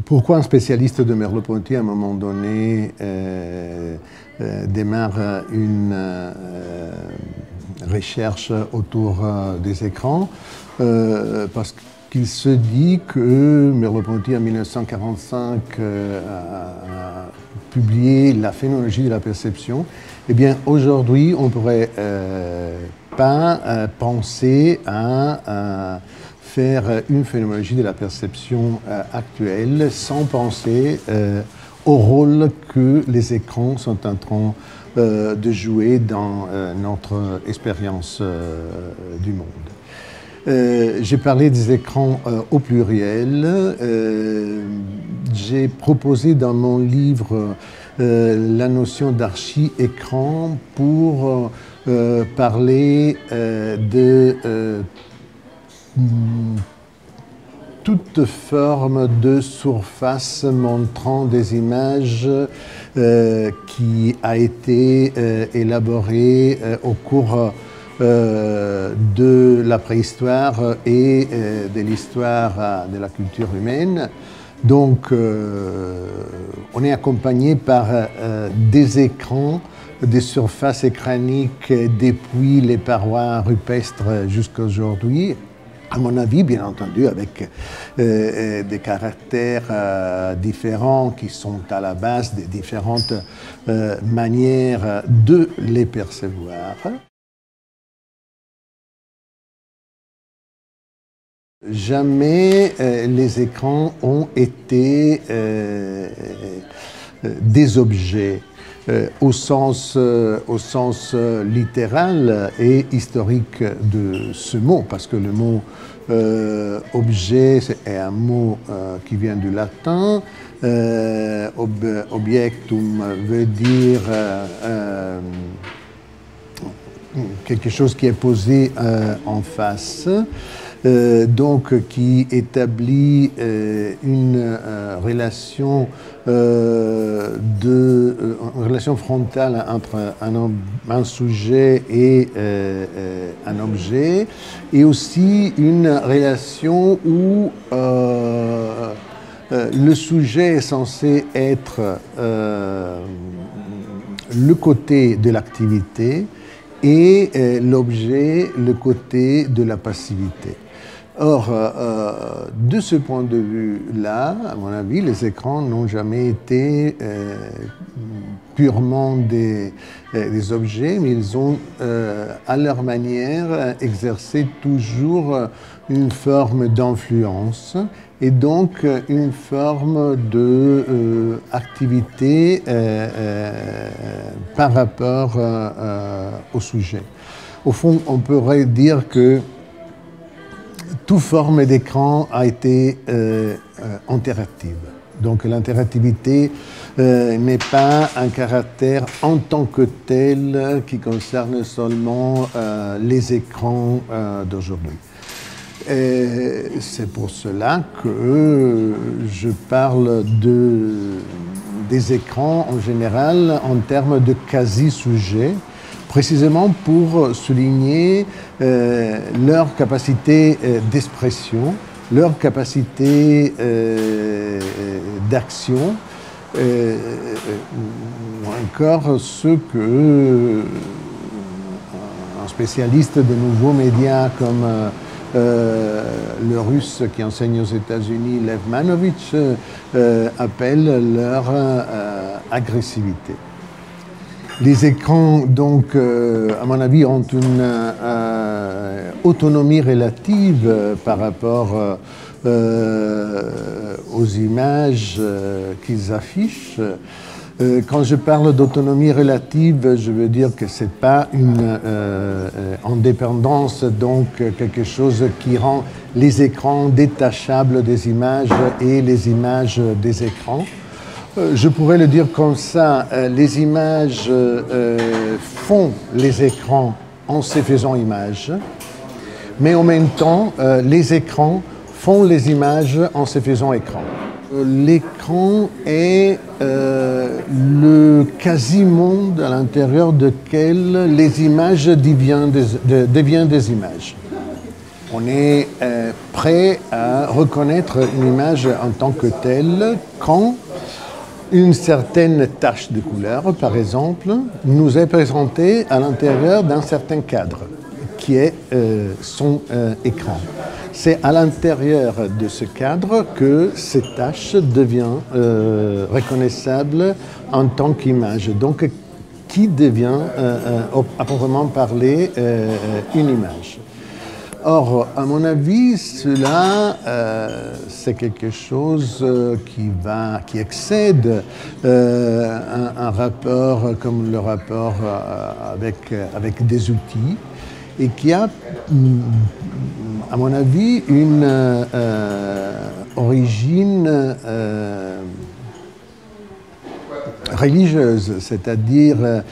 pourquoi un spécialiste de Merleau-Ponty, à un moment donné, euh, euh, démarre une recherche autour des écrans? Parce qu'il se dit que Merleau-Ponty, en 1945, a publié La phénoménologie de la perception. Eh bien, aujourd'hui, on ne pourrait pas penser à faire une phénoménologie de la perception euh, actuelle sans penser euh, au rôle que les écrans sont en train euh, de jouer dans notre expérience du monde. J'ai parlé des écrans au pluriel. J'ai proposé dans mon livre la notion d'archi-écran pour parler de toute forme de surface montrant des images euh, qui a été euh, élaborée euh, au cours de la préhistoire et de l'histoire de la culture humaine. Donc, on est accompagné par des écrans, des surfaces écraniques depuis les parois rupestres jusqu'à aujourd'hui à mon avis, bien entendu, avec euh, euh, des caractères euh, différents qui sont à la base des différentes manières de les percevoir. Jamais les écrans ont été des objets. Au sens, au sens littéral et historique de ce mot, parce que le mot euh, objet est un mot euh, qui vient du latin. Euh, objectum veut dire quelque chose qui est posé en face. Donc qui établit une relation de une relation frontale entre un, un sujet et un objet et aussi une relation où euh, euh, le sujet est censé être euh, le côté de l'activité et l'objet le côté de la passivité. Or, de ce point de vue-là, à mon avis, les écrans n'ont jamais été purement des, euh, objets, mais ils ont euh, à leur manière exercé toujours une forme d'influence et donc une forme d'activité euh, par rapport au sujet. Au fond, on pourrait dire que toute forme d'écran a été interactive. Donc l'interactivité euh, n'est pas un caractère en tant que tel qui concerne seulement euh, les écrans euh, d'aujourd'hui. C'est pour cela que je parle de, des écrans en général en termes de quasi-sujets, précisément pour souligner leur capacité d'expression, leur capacité d'action, et, encore ce que un spécialiste de nouveaux médias comme euh, le russe qui enseigne aux États-Unis, Lev Manovich, euh, appelle leur euh, agressivité. Les écrans, donc, à mon avis, ont une autonomie relative par rapport euh, aux images euh, qu'ils affichent. Euh, quand je parle d'autonomie relative, je veux dire que ce n'est pas une indépendance, donc quelque chose qui rend les écrans détachables des images et les images des écrans. Je pourrais le dire comme ça, les images font les écrans en se faisant images, mais en même temps, les écrans font les images en se faisant écran. L'écran est euh, le quasi-monde à l'intérieur duquel les images deviennent des images. on est prêt à reconnaître une image en tant que telle quand une certaine tache de couleur, par exemple, nous est présentée à l'intérieur d'un certain cadre qui est euh, son euh, écran. C'est à l'intérieur de ce cadre que cette tâche devient euh, reconnaissable en tant qu'image. Donc, qui devient, à proprement parler, une image. Or, à mon avis, cela, euh, c'est quelque chose euh, qui, va, qui excède euh, un, rapport comme le rapport avec, des outils et qui a, à mon avis, une origine religieuse, c'est-à-dire,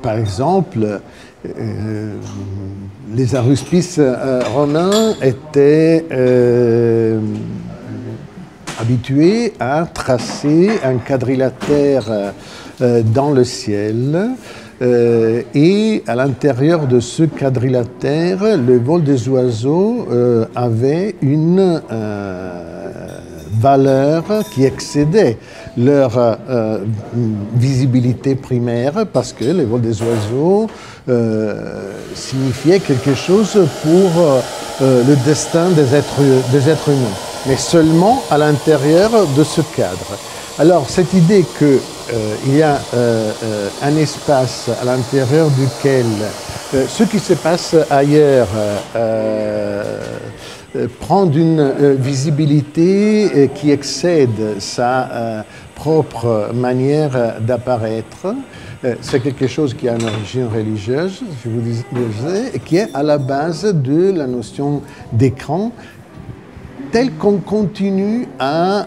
par exemple, les aruspices euh, romains étaient euh, habitués à tracer un quadrilatère dans le ciel. et à l'intérieur de ce quadrilatère, le vol des oiseaux avait une valeur qui excédait leur euh, visibilité primaire parce que le vol des oiseaux euh, signifiait quelque chose pour euh, le destin des êtres, des êtres humains, mais seulement à l'intérieur de ce cadre. Alors cette idée qu'il y a un espace à l'intérieur duquel ce qui se passe ailleurs euh, prendre une euh, visibilité euh, qui excède sa propre manière d'apparaître. C'est quelque chose qui a une origine religieuse, je vous disais, et qui est à la base de la notion d'écran telle qu'on continue à,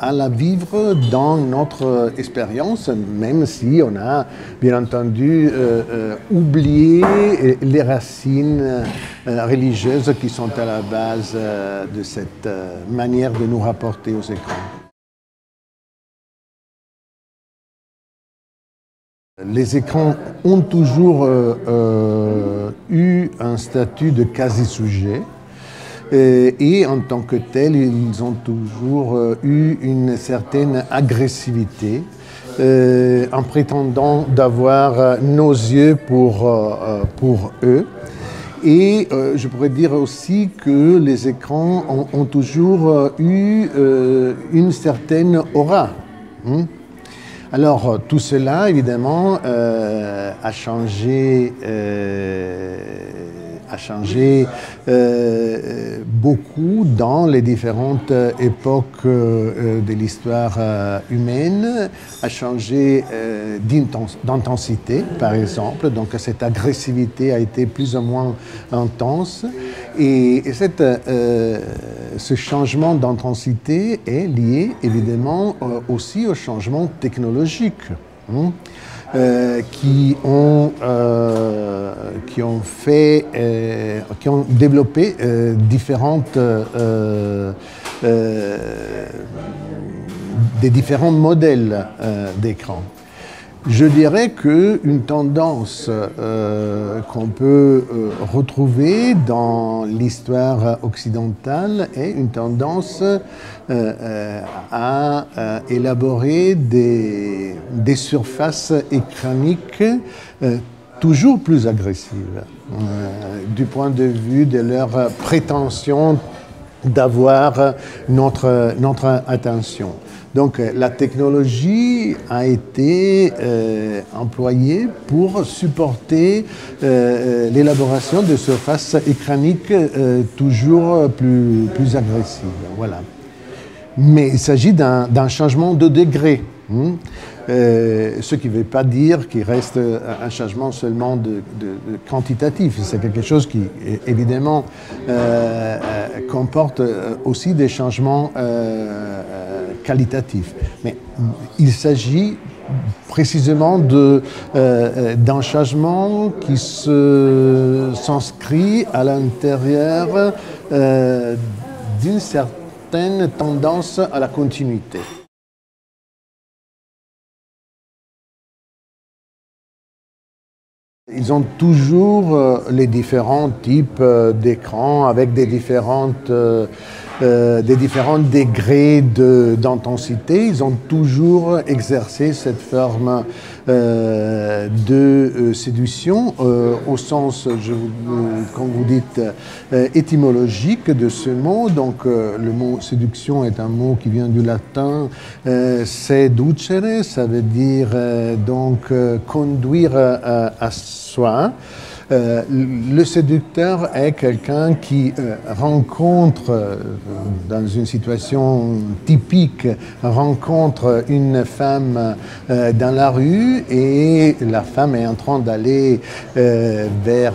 à, la vivre dans notre expérience, même si on a bien entendu euh, euh, oublié les racines euh, religieuses qui sont à la base de cette manière de nous rapporter aux écrans. Les écrans ont toujours eu un statut de quasi-sujet. Euh, et en tant que tels, ils ont toujours euh, eu une certaine agressivité euh, en prétendant d'avoir nos yeux pour, pour eux. Et je pourrais dire aussi que les écrans ont, toujours eu une certaine aura. Hein. Alors tout cela, évidemment, a changé a changé euh, beaucoup dans les différentes époques euh, de l'histoire euh, humaine, a changé d'intensité, par exemple. Donc cette agressivité a été plus ou moins intense. Et, ce changement d'intensité est lié évidemment aussi au changement technologique. Hein. Euh, qui, ont, euh, qui ont fait, euh, qui ont développé différentes, des différents modèles d'écran. Je dirais qu'une tendance euh, qu'on peut euh, retrouver dans l'histoire occidentale est une tendance euh, à élaborer des, surfaces écraniques toujours plus agressives du point de vue de leur prétention d'avoir notre, notre attention. Donc euh, la technologie a été euh, employée pour supporter euh, l'élaboration de surfaces écraniques toujours plus, plus agressives. Mais il s'agit d'un changement de degré. Hein. ce qui ne veut pas dire qu'il reste un changement seulement quantitatif. C'est quelque chose qui, évidemment, comporte aussi des changements qualitatif. Mais il s'agit précisément euh, euh, d'un changement qui s'inscrit à l'intérieur euh, d'une certaine tendance à la continuité. Ils ont toujours les différents types d'écrans avec des différentes des différents degrés d'intensité. Ils ont toujours exercé cette forme euh, de euh, séduction au sens, je, vous dites étymologique de ce mot. Donc le mot séduction est un mot qui vient du latin seducere, ça veut dire donc conduire à soi. Euh, le séducteur est quelqu'un qui euh, rencontre, euh, dans une situation typique, rencontre une femme dans la rue et la femme est en train d'aller vers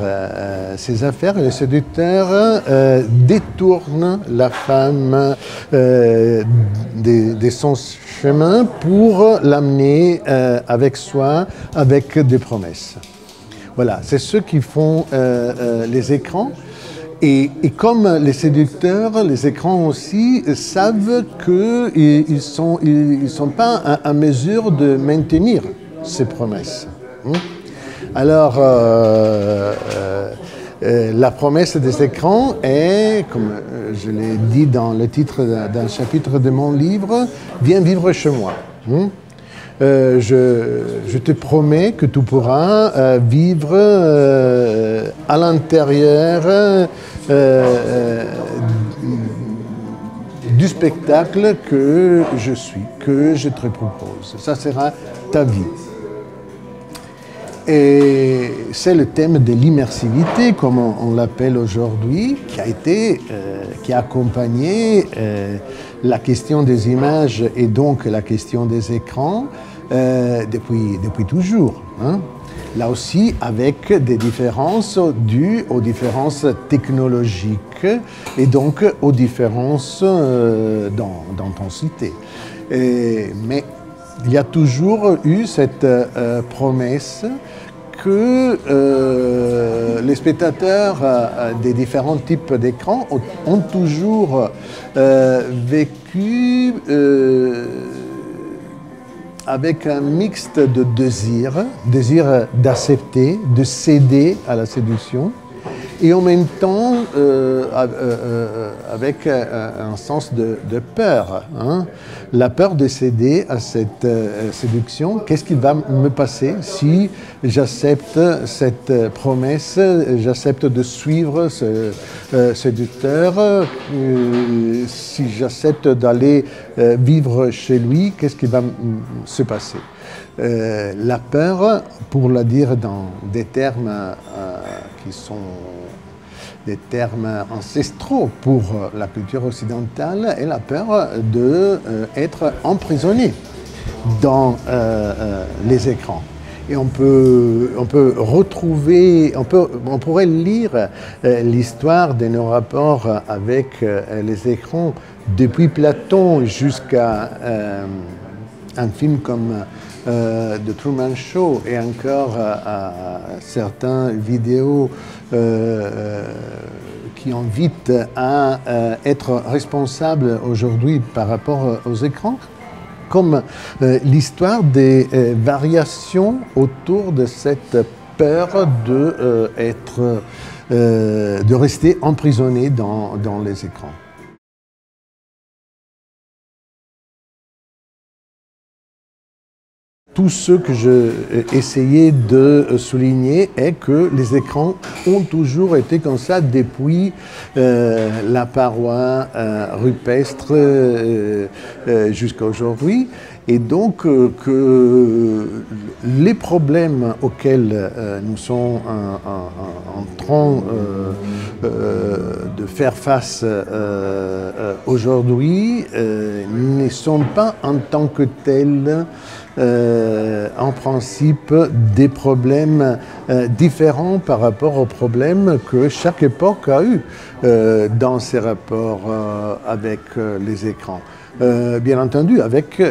ses affaires. le séducteur détourne la femme de, son chemin pour l'amener avec soi avec des promesses. Voilà, c'est ceux qui font euh, euh, les écrans. Et, comme les séducteurs, les écrans aussi savent qu'ils ne sont, ils, sont pas à, mesure de maintenir ces promesses. Hein. Alors, euh, la promesse des écrans est, comme je l'ai dit dans le titre d'un chapitre de mon livre, Viens vivre chez moi. Hein. Euh, je, te promets que tu pourras euh, vivre euh, à l'intérieur du spectacle que je suis, que je te propose. Ça sera ta vie. Et c'est le thème de l'immersivité, comme on, l'appelle aujourd'hui, qui a été, qui a accompagné la question des images et donc la question des écrans euh, depuis, depuis toujours. Hein. Là aussi, avec des différences dues aux différences technologiques et donc aux différences euh, d'intensité. Mais il y a toujours eu cette euh, promesse que euh, les spectateurs euh, des différents types d'écrans ont, toujours vécu avec un mixte de désirs, désir d'accepter, de céder à la séduction, et en même temps euh, euh, euh, avec un sens de, peur. Hein. La peur de céder à cette séduction. Qu'est-ce qui va me passer si j'accepte cette promesse, j'accepte de suivre ce séducteur, si j'accepte d'aller vivre chez lui, qu'est-ce qui va se passer? La peur, pour la dire dans des termes qui sont des termes ancestraux pour la culture occidentale est la peur d'être euh, emprisonné dans euh, euh, les écrans. Et on peut, on peut retrouver, on, peut, on pourrait lire l'histoire de nos rapports avec les écrans depuis Platon jusqu'à un film comme The Truman Show et encore à, vidéos euh, euh, qui invite à euh, être responsable aujourd'hui par rapport aux écrans, comme l'histoire des variations autour de cette peur de, être, de rester emprisonné dans les écrans. Tout ce que j'ai essayé de souligner est que les écrans ont toujours été comme ça depuis euh, la paroi euh, rupestre euh, jusqu'à aujourd'hui. Et donc que les problèmes auxquels nous sommes en, train de faire face aujourd'hui ne sont pas en tant que tels euh, en principe des problèmes euh, différents par rapport aux problèmes que chaque époque a eu euh, dans ses rapports avec les écrans. bien entendu, avec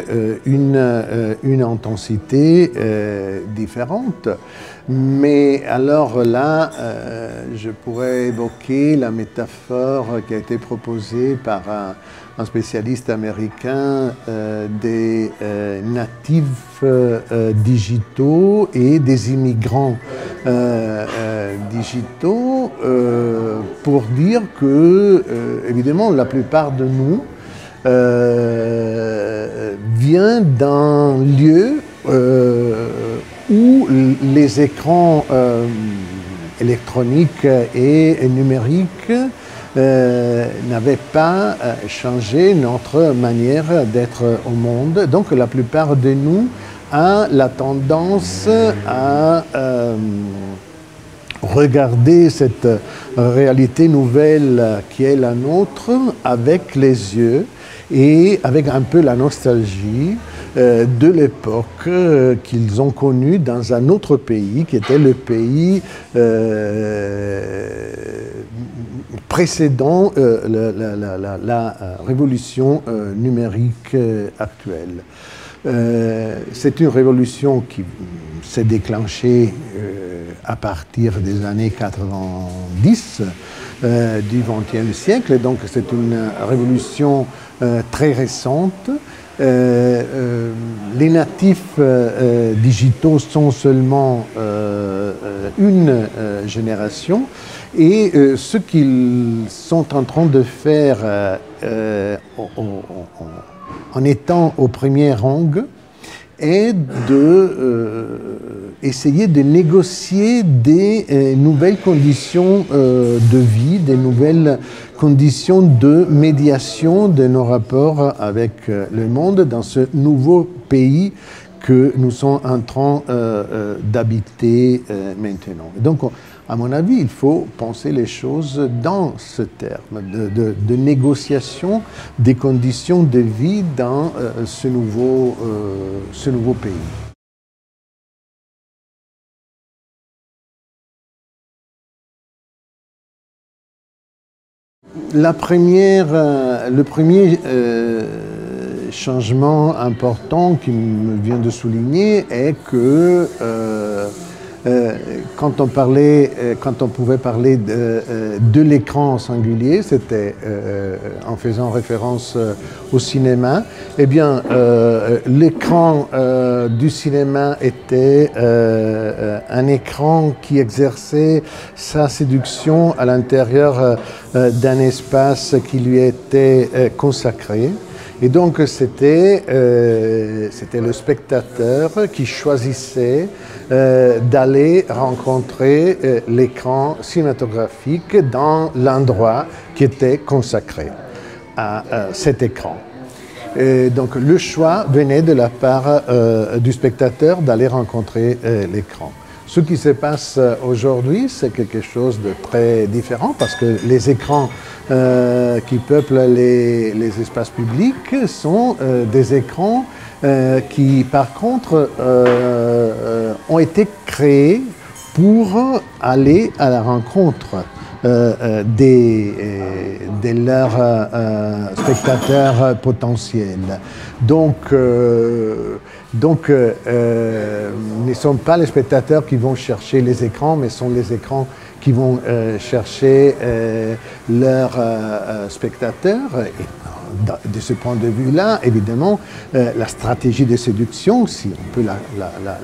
une, une, intensité différente. Mais alors là, je pourrais évoquer la métaphore qui a été proposée par un, un spécialiste américain euh, des euh, natifs euh, digitaux et des immigrants digitaux pour dire que, évidemment, la plupart de nous vient d'un lieu où les écrans électroniques et numériques euh, n'avait pas euh, changé notre manière d'être au monde. Donc la plupart de nous a la tendance à euh, regarder cette réalité nouvelle qui est la nôtre avec les yeux et avec un peu la nostalgie de l'époque euh, qu'ils ont connue dans un autre pays qui était le pays euh, précédant la, révolution numérique actuelle. C'est une révolution qui s'est déclenchée à partir des années 90 du XXe siècle, donc c'est une révolution très récente euh, euh, les natifs euh, digitaux sont seulement une génération. Et ce qu'ils sont en train de faire en, étant au premier rang est de essayer de négocier des nouvelles conditions de vie, des nouvelles conditions de médiation de nos rapports avec euh, le monde dans ce nouveau pays que nous sommes en train euh, euh, d'habiter maintenant. donc, à mon avis, il faut penser les choses dans ce terme de, négociation des conditions de vie dans ce, nouveau, ce nouveau pays. La première, euh, le premier euh, changement important qui me vient de souligner est que euh, euh, quand on parlait, euh, quand on pouvait parler de, euh, de l'écran singulier, c'était en faisant référence au cinéma. Eh bien, l'écran du cinéma était un écran qui exerçait sa séduction à l'intérieur d'un espace qui lui était consacré. Et donc c'était euh, le spectateur qui choisissait euh, d'aller rencontrer euh, l'écran cinématographique dans l'endroit qui était consacré à cet écran. Donc le choix venait de la part du spectateur d'aller rencontrer l'écran. Ce qui se passe aujourd'hui, c'est quelque chose de très différent parce que les écrans euh, qui peuplent les, espaces publics sont euh, des écrans euh, qui, par contre, ont été créés pour aller à la rencontre des, de leurs spectateurs potentiels. Donc, donc ne sont pas les spectateurs qui vont chercher les écrans, mais sont les écrans qui vont euh, chercher euh, leurs euh, spectateurs. De ce point de vue-là, évidemment, la stratégie de séduction, si on peut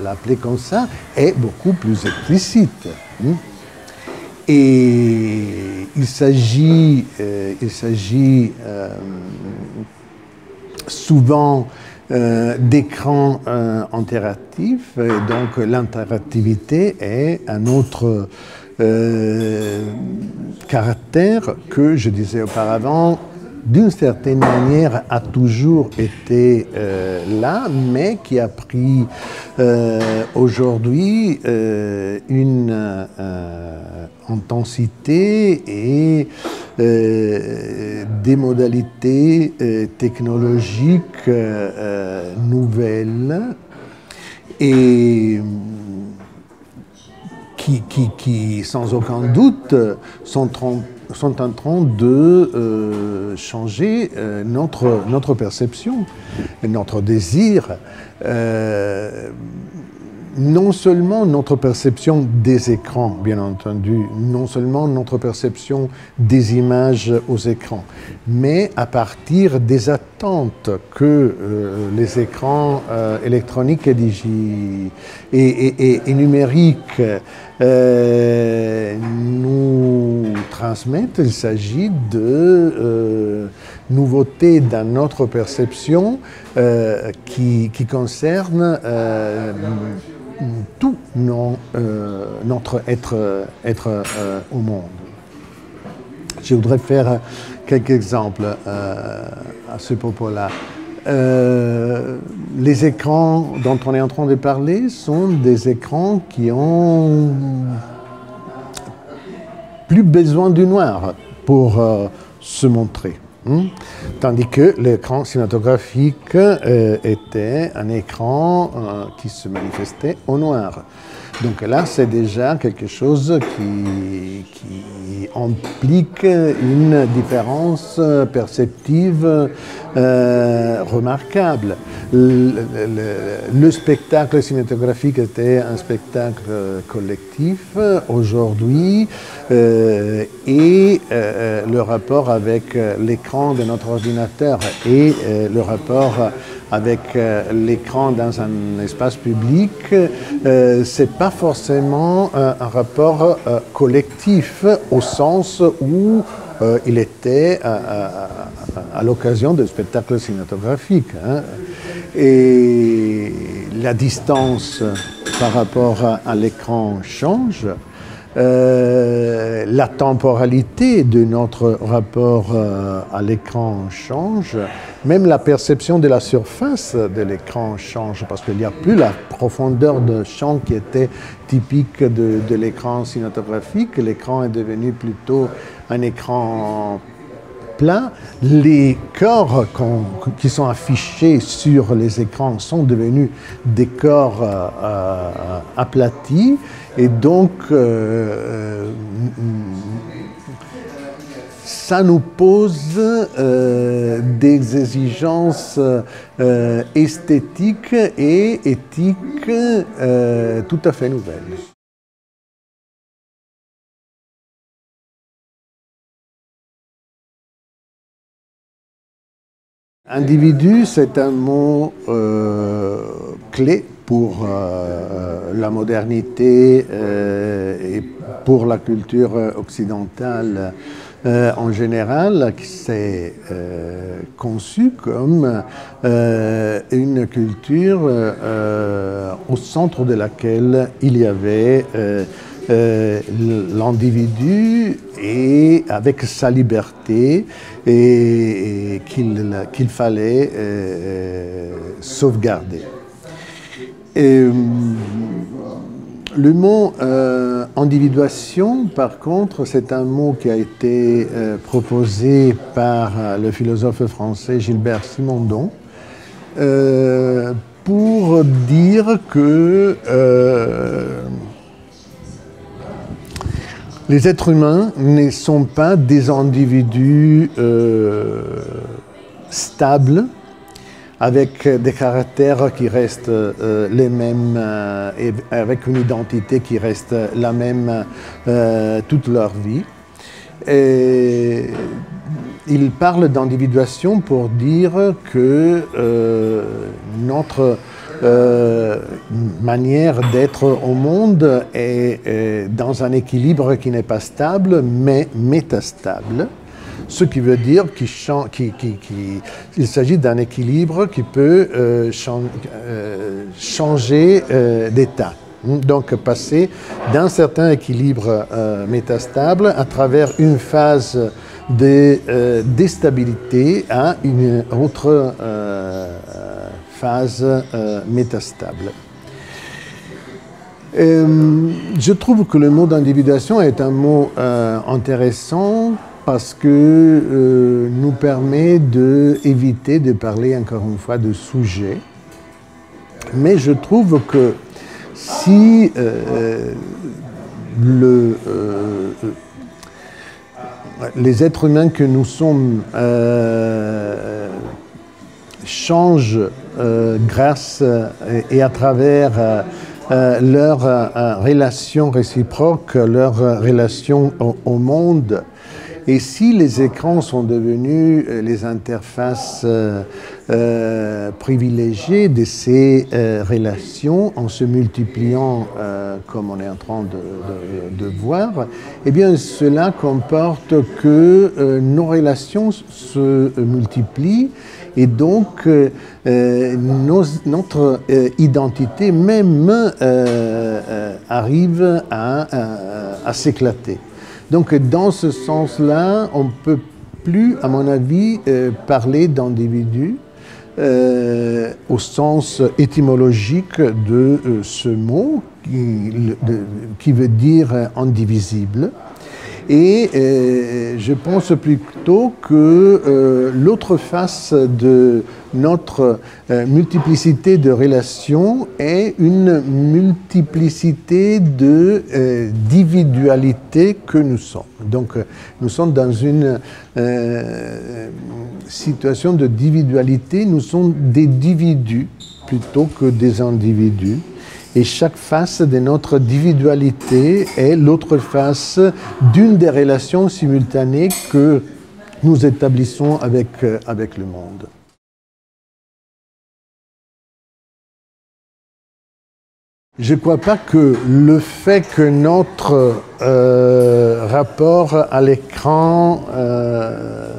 l'appeler comme ça, est beaucoup plus explicite. Hein. Et il s'agit, il s'agit souvent d'écrans interactifs, donc l'interactivité est un autre euh, caractère que, je disais auparavant, d'une certaine manière a toujours été euh, là, mais qui a pris euh, aujourd'hui une intensité et des modalités technologiquiques nouvelles. Et qui, sans aucun doute, sont, sont en train de euh, changer euh, notre, notre perception, notre désir. Euh, non seulement notre perception des écrans, bien entendu, non seulement notre perception des images aux écrans, mais à partir des attentes que les écrans électroniques et, et, et, numériques nous transmettent. Il s'agit de nouveautés dans notre perception qui, qui concernent tout notre être, au monde. Je voudrais faire quelques exemples euh, à ce propos-là. Euh, les écrans dont on est en train de parler sont des écrans qui ont plus besoin du noir pour euh, se montrer. Hein. Tandis que l'écran cinématographique était un écran qui se manifestait au noir. Donc là, c'est déjà quelque chose qui, implique une différence perceptive euh, remarquable. Le, spectacle cinématographique était un spectacle collectif aujourd'hui euh, et euh, le rapport avec l'écran de notre ordinateur et le rapport avec euh, l'écran dans un espace public, euh, c'est pas forcément un, rapport euh, collectif au sens où il était à, l'occasion de spectacles cinématographiques. Hein. Et la distance par rapport à l'écran change. Euh, la temporalité de notre rapport euh, à l'écran change, même la perception de la surface de l'écran change, parce qu'il n'y a plus la profondeur de champ qui était typique de, de l'écran cinématographique. L'écran est devenu plutôt un écran Les corps qui sont affichés sur les écrans sont devenus des corps euh, aplatis. Et donc, euh, euh, ça nous pose euh, des exigences esthétiques et éthiques tout à fait nouvelles. Individu, c'est un mot clé pour euh, la modernité euh, et pour la culture occidentale euh, en général, qui s'est conçue comme une culture au centre de laquelle il y avait l'individu et avec sa liberté et, qu'il fallait sauvegarder. Et, le mot euh, individuation, par contre, c'est un mot qui a été euh, proposé par euh, le philosophe français Gilbert Simondon pour dire que les êtres humains ne sont pas des individus stables, avec des caractères qui restent euh, les mêmes euh, et avec une identité qui reste la même euh, toute leur vie. Et il parle d'individuation pour dire que notre manière d'être au monde est, dans un équilibre qui n'est pas stable, mais métastable ce qui veut dire qu'il s'agit d'un équilibre qui peut euh, euh, changer euh, d'état. Donc passer d'un certain équilibre métastable à travers une phase de déstabilité à une autre phase métastable. je trouve que le mot d'individuation est un mot intéressant parce que euh, nous permet d'éviter de, parler encore une fois de sujet. Mais je trouve que si euh, le, euh, les êtres humains que nous sommes changent grâce et à travers leur relation réciproque, leur relation au monde, Et si les écrans sont devenus euh, les interfaces euh, euh, privilégiées de ces relations en se multipliant comme on est en train de, voir, eh bien cela comporte que nos relations se multiplient et donc notre identité même arrive à s'éclater. Donc dans ce sens-là, on ne peut plus, à mon avis, euh, parler d'individu euh, au sens étymologique de euh, ce mot qui, veut dire indivisible. Et je pense plutôt que l'autre face de notre euh, multiplicité de relations est une multiplicité de euh, d'individualités que nous sommes. Donc euh, nous sommes dans une situation de individualité, nous sommes des individus plutôt que des individus. Et chaque face de notre individualité est l'autre face d'une des relations simultanées que nous établissons avec, avec le monde. Je ne crois pas que le fait que notre euh, rapport à l'écran euh,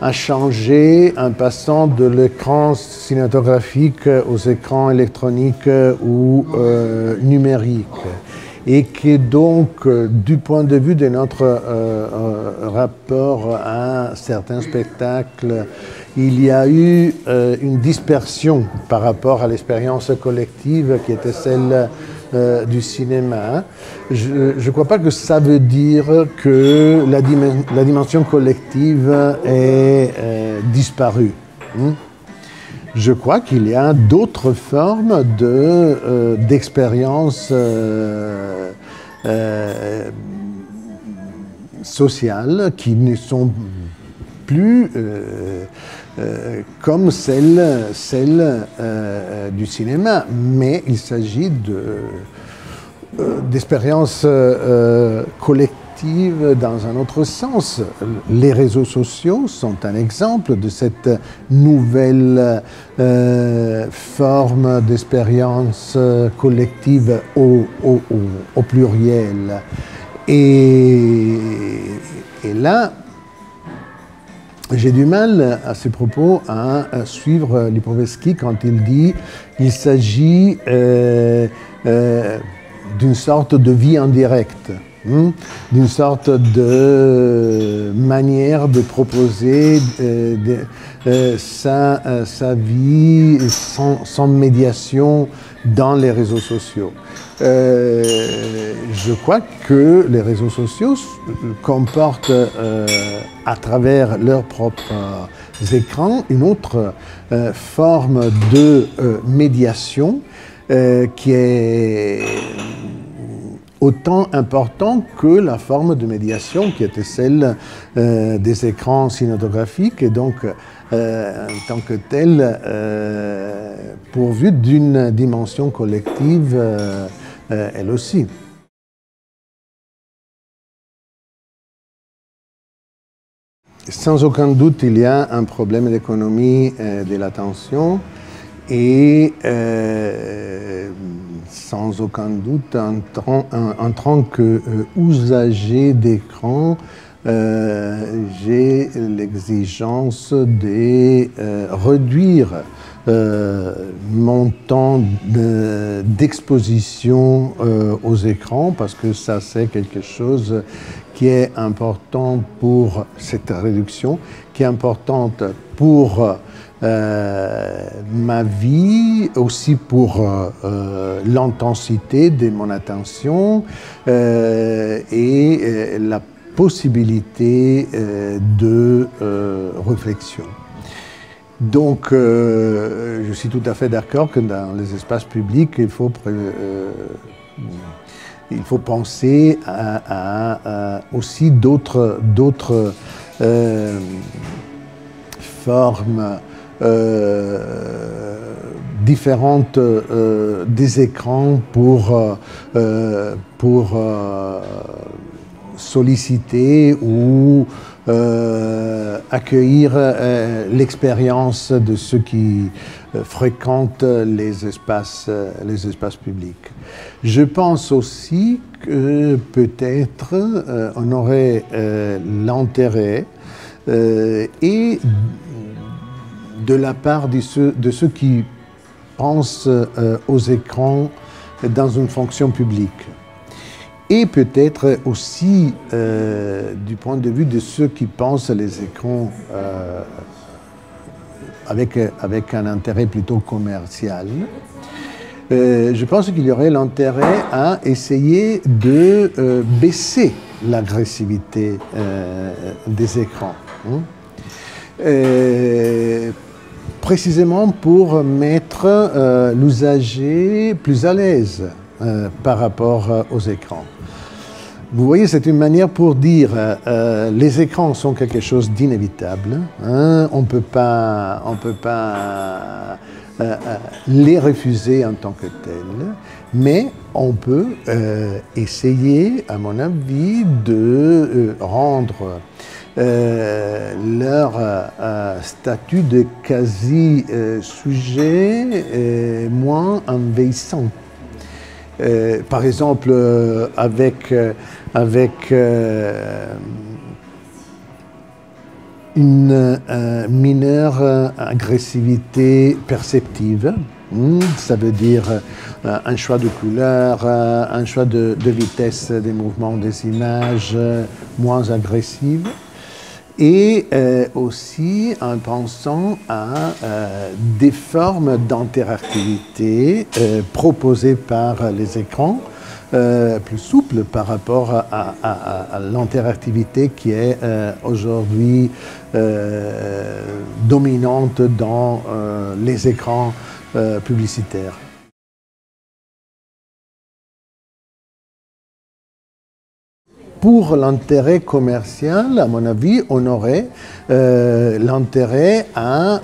a changé en passant de l'écran cinématographique aux écrans électroniques ou euh, numériques. Et que donc, du point de vue de notre rapport à certains spectacles, il y a eu euh, une dispersion par rapport à l'expérience collective qui était celle euh, du cinéma. Je ne crois pas que ça veut dire que la, dimension collective est euh, disparue. Hmm? Je crois qu'il y a d'autres formes d'expérience sociales qui ne sont plus euh, comme celle, celle euh, du cinéma, mais il s'agit euh, d'expériences collectives dans un autre sens. Les réseaux sociaux sont un exemple de cette nouvelle forme d'expérience collective au, pluriel. Et là, j'ai du mal à ces propos à, suivre Lipovetsky quand il dit qu'il s'agit euh, euh, d'une sorte de vie indirecte, hein, d'une sorte de manière de proposer euh, sa, vie sans médiation dans les réseaux sociaux. Euh, je crois que les réseaux sociaux comportent euh, à travers leurs propres écrans une autre euh, forme de médiation qui est autant important que la forme de médiation qui était celle des écrans cinématographiques et donc euh, en tant que telle, euh, pourvue d'une dimension collective, euh, elle aussi. Sans aucun doute, il y a un problème d'économie de l'attention et sans aucun doute, en, tant qu'usager d'écran, euh, j'ai l'exigence de euh, réduire euh, mon temps d'exposition aux écrans parce que ça c'est quelque chose qui est important pour cette réduction, qui est importante pour ma vie, aussi pour l'intensité de mon attention et la possibilité euh, de euh, réflexion. Donc, euh, je suis tout à fait d'accord que dans les espaces publics, il faut, faut penser à, aussi d'autres formes différentes des écrans pour solliciter ou accueillir l'expérience de ceux qui fréquentent les espaces, les espaces publics. Je pense aussi que peut-être on aurait l'intérêt et de la part de ceux, de ceux qui pensent aux écrans dans une fonction publique. Et peut-être aussi euh, du point de vue de ceux qui pensent les écrans euh, avec, avec un intérêt plutôt commercial. Euh, je pense qu'il y aurait l'intérêt à essayer de baisser l'agressivité des écrans. Hein. précisément pour mettre l'usager plus à l'aise par rapport aux écrans. Vous voyez, c'est une manière pour dire euh, les écrans sont quelque chose d'inévitable. Hein, on ne peut pas, on peut pas euh, euh, les refuser en tant que tels, mais on peut essayer, à mon avis, de rendre leur statut de quasi-sujet moins envahissant. par exemple, avec avec euh, une euh, mineure agressivité perceptive. Hmm, ça veut dire euh, un choix de couleur, un choix de, vitesse des mouvements des images moins agressives. Et aussi en pensant à des formes d'interactivité proposées par les écrans euh, plus souple par rapport à, l'interactivité qui est euh, aujourd'hui euh, dominante dans les écrans publicitaires. pour l'intérêt commercial, à mon avis, on aurait l'intérêt à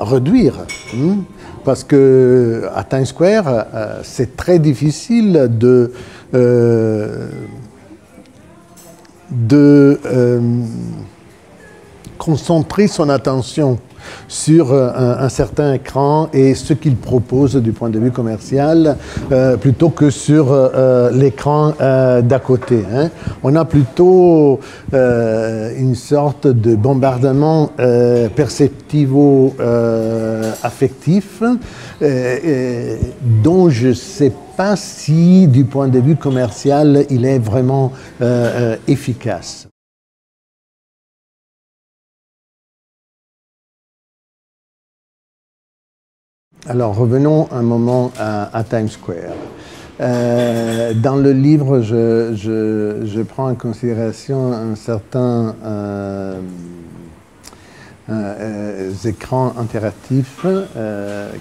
réduire. Hmm, parce que à Times Square, euh, c'est très difficile de, euh, euh, concentrer son attention sur euh, un, certain écran et ce qu'il propose du point de vue commercial euh, plutôt que sur euh, l'écran d'à côté. Hein. On a plutôt une sorte de bombardement perceptivo-affectif dont je ne sais pas si du point de vue commercial il est vraiment efficace. Alors revenons un moment à, Times Square. Euh, dans le livre, je, prends en considération un certain euh, euh, écran interactif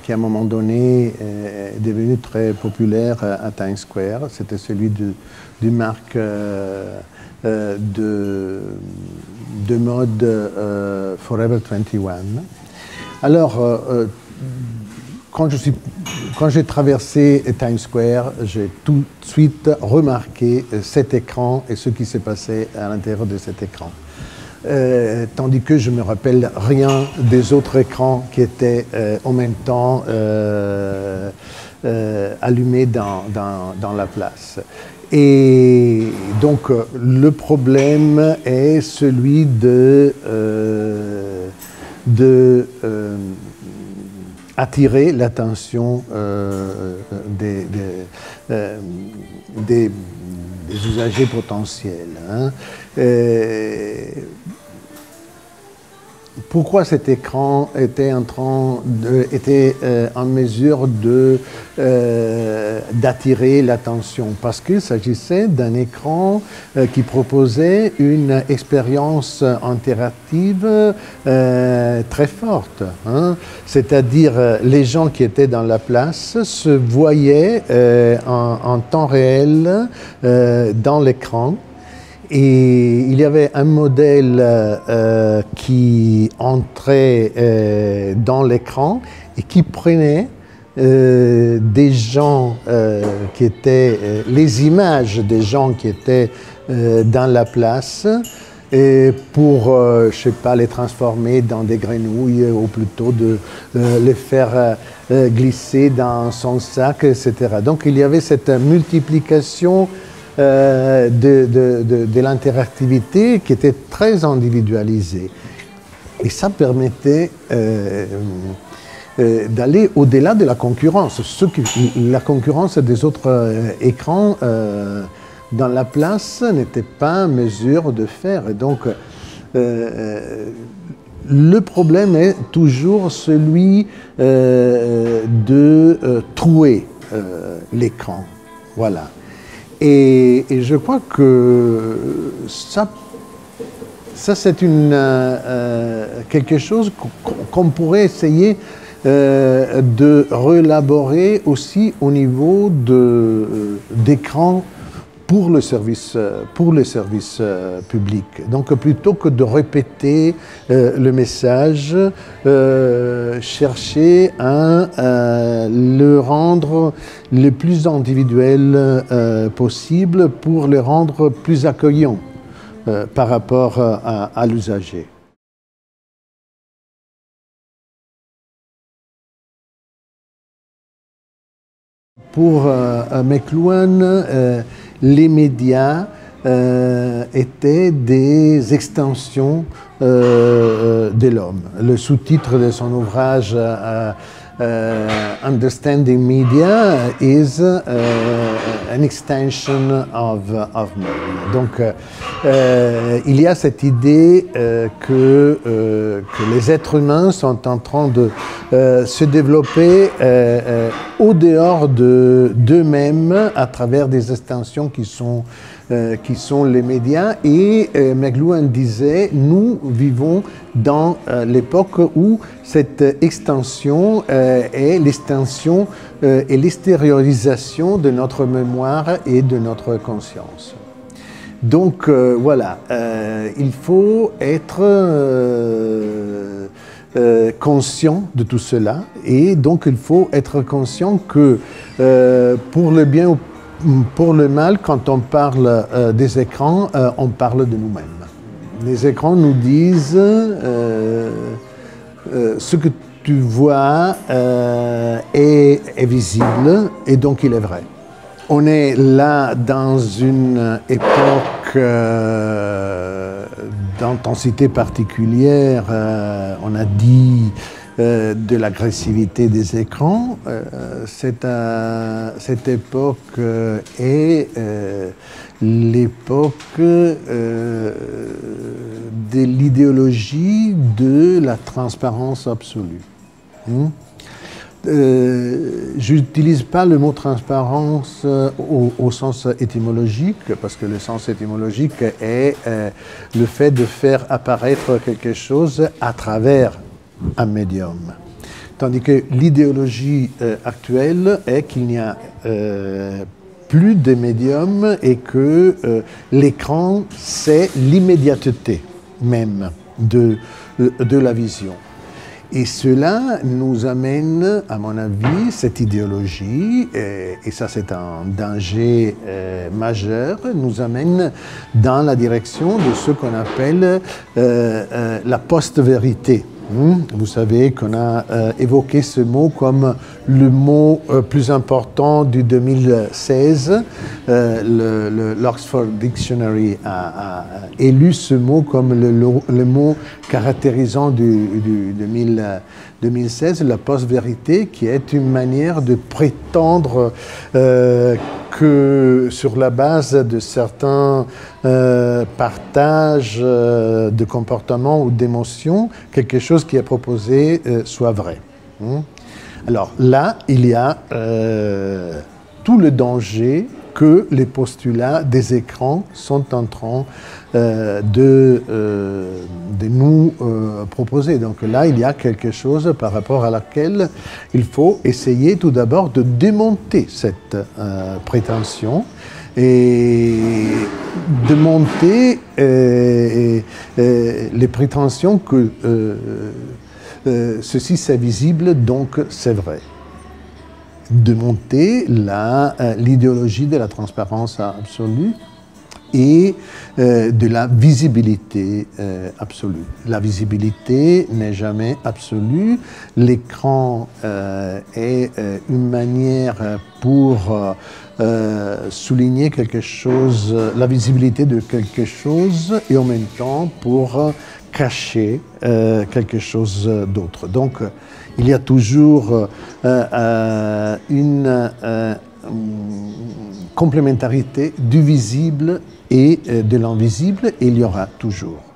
qui à un moment donné est devenu très populaire à Times Square. C'était celui du, marque de, de mode Forever 21. Alors, quand je suis, quand j'ai traversé Times Square, j'ai tout de suite remarqué euh, cet écran et ce qui s'est passé à l'intérieur de cet écran. Euh, tandis que je ne me rappelle rien des autres écrans qui étaient euh, en même temps allumés dans, dans, dans, la place. Et donc le problème est celui de, de attirer l'attention euh, des, euh, des, usagers potentiels. Hein. Pourquoi cet écran était en, euh, mesure euh, d'attirer l'attention? Parce qu'il s'agissait d'un écran euh, qui proposait une expérience interactive très forte. Hein. C'est-à-dire les gens qui étaient dans la place se voyaient en, en, temps réel dans l'écran. Et il y avait un modèle euh, qui entrait euh, dans l'écran et qui prenait des gens qui étaient, les images des gens qui étaient dans la place, et pour, je sais pas, les transformer dans des grenouilles ou plutôt de les faire glisser dans son sac, etc. Donc il y avait cette multiplication euh, de, l'interactivité qui était très individualisée. Et ça permettait euh, euh, d'aller au-delà de la concurrence. Ce la concurrence des autres écrans dans la place n'était pas en mesure de faire. Et donc, le problème est toujours celui de trouer l'écran. Voilà. Et, je crois que ça, ça c'est une, euh, euh, quelque chose qu'on pourrait essayer euh, de relaborer aussi au niveau d'écran pour le service, pour les services euh, publics. Donc plutôt que de répéter euh, le message, euh, chercher à le rendre le plus individuel possible pour le rendre plus accueillant par rapport à, l'usager. Pour McLuhan, les médias euh, étaient des extensions euh, de l'homme. Le sous-titre de son ouvrage euh, Understanding Media is an extension of, of man. Donc, il y a cette idée que les êtres humains sont en train de se développer au dehors d'eux-mêmes à travers des extensions qui sont euh, qui sont les médias. Et euh, McLuhan disait, nous vivons dans euh, l'époque où cette extension est l'extension et l'extériorisation de notre mémoire et de notre conscience. Donc voilà, il faut être conscient de tout cela et donc il faut être conscient que pour le bien ou pour le mal, quand on parle euh, des écrans, euh, on parle de nous-mêmes. Les écrans nous disent euh, ce que tu vois est, visible et donc il est vrai. On est là dans une époque d'intensité particulière. on a dit euh, de l'agressivité des écrans. Euh, cette époque euh, est l'époque de l'idéologie de la transparence absolue. Hmm? Je n'utilise pas le mot transparence au, sens étymologique, parce que le sens étymologique est le fait de faire apparaître quelque chose à travers un médium. Tandis que l'idéologie euh, actuelle est qu'il n'y a euh, plus de médium et que euh, l'écran, c'est l'immédiateté même de, de la vision. Et cela nous amène, à mon avis, cette idéologie, et, ça c'est un danger majeur, nous amène dans la direction de ce qu'on appelle la post-vérité. Vous savez qu'on a euh, évoqué ce mot comme le mot euh, plus important du 2016. Euh, L'Oxford Dictionary a, élu ce mot comme le, mot caractérisant du, 2016, la post-vérité, qui est une manière de prétendre que sur la base de certains euh, partages euh, de comportements ou d'émotions, quelque chose qui est proposé euh, soit vrai. Hmm? Alors là, il y a tout le danger que les postulats des écrans sont en train euh, de, euh, de, nous euh, proposer. Donc là, il y a quelque chose par rapport à laquelle il faut essayer tout d'abord de démonter cette prétention et de monter les prétentions que ceci c'est visible, donc c'est vrai. Démonter l'idéologie de la transparence absolue et euh, de la visibilité euh, absolue. La visibilité n'est jamais absolue. L'écran euh, est une manière pour souligner quelque chose, la visibilité de quelque chose et en même temps pour cacher quelque chose d'autre. Donc il y a toujours une complémentarité du visible et euh, de l'invisible, il y aura toujours.